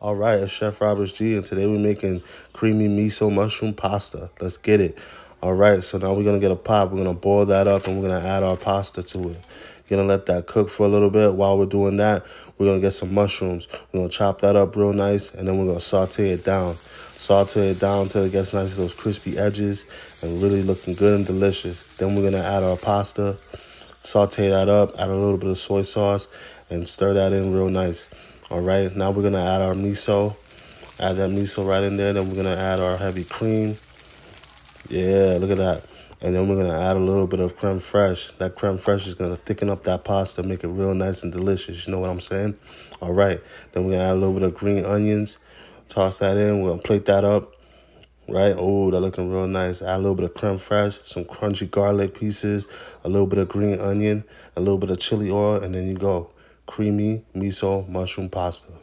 All right, it's Chef Roberts G, and today we're making creamy miso mushroom pasta. Let's get it. All right, so now we're gonna get a pot. We're gonna boil that up, and we're gonna add our pasta to it. Gonna let that cook for a little bit. While we're doing that, we're gonna get some mushrooms. We're gonna chop that up real nice, and then we're gonna saute it down. Saute it down until it gets nice those crispy edges and really looking good and delicious. Then we're gonna add our pasta, saute that up, add a little bit of soy sauce, and stir that in real nice. All right, now we're gonna add our miso. Add that miso right in there. Then we're gonna add our heavy cream. Yeah, look at that. And then we're gonna add a little bit of creme fraiche. That creme fraiche is gonna thicken up that pasta, make it real nice and delicious. You know what I'm saying? All right. Then we're gonna add a little bit of green onions. Toss that in. We're gonna plate that up. Right? Oh, they're looking real nice. Add a little bit of creme fraiche, some crunchy garlic pieces, a little bit of green onion, a little bit of chili oil, and then you go creamy miso mushroom pasta.